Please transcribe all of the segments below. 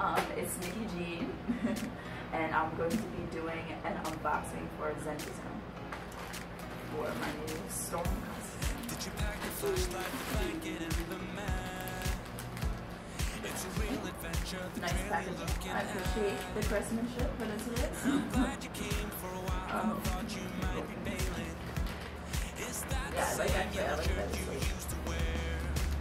Um, it's Nikki Jean, and I'm going to be doing an unboxing for Zentai Zone for my new Storm costume. Nice packaging. I appreciate the craftsmanship put into this. um, yeah, like actually, I like that.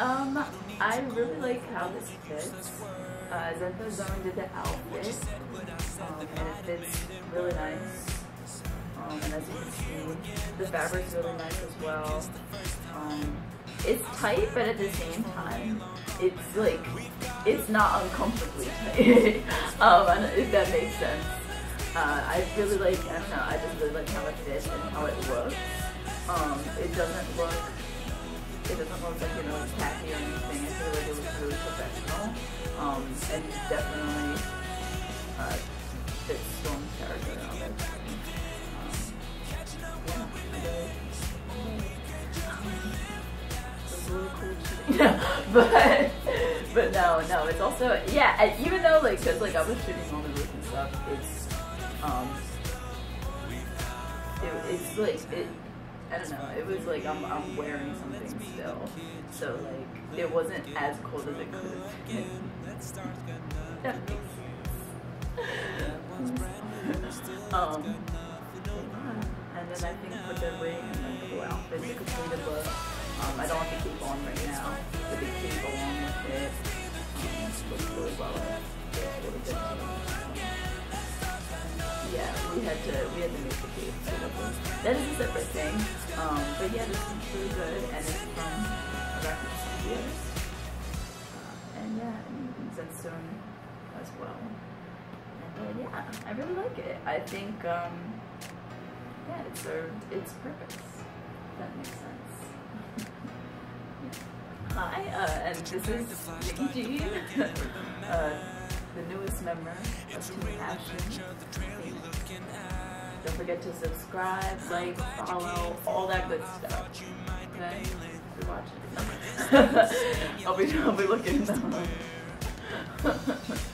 Um, I really like how this fits. Uh, Zentai Zone did the outfit, um, and it fits really nice. Um, and as you can see, the fabric's really nice as well. Um, it's tight, but at the same time, it's like, it's not uncomfortably tight, um, if that makes sense. Uh, I really like, I don't know, I just really like how it fits and how it looks. Um, it doesn't look, it doesn't look like, you know, it's tacky or anything. I feel like it looks really professional. Um, and definitely, uh, fits Storm's character and all. Um, yeah, but but no no it's also yeah even though like because like I was shooting on the roof and stuff it's um it, it's like it I don't know it was like I'm, I'm wearing something still so like it wasn't as cold as it could have been that um and then I think with the ring and the cool outfit the look um, I don't have to keep on right now. The big cape along with it. Um, looks really well. We had to we had to make the cape. So that, is a separate thing. Um, but yeah, this is really good, and it's from Arachnid Studios. Uh, and yeah, and Zentai Zone as well. And uh, yeah, I really like it. I think um, yeah, it served its purpose. That makes sense. Hi, uh, and this is Nikki Jean, member of Team. Don't forget to subscribe, like, follow, all that good stuff. Okay? Be watching. I'll be, I'll be looking.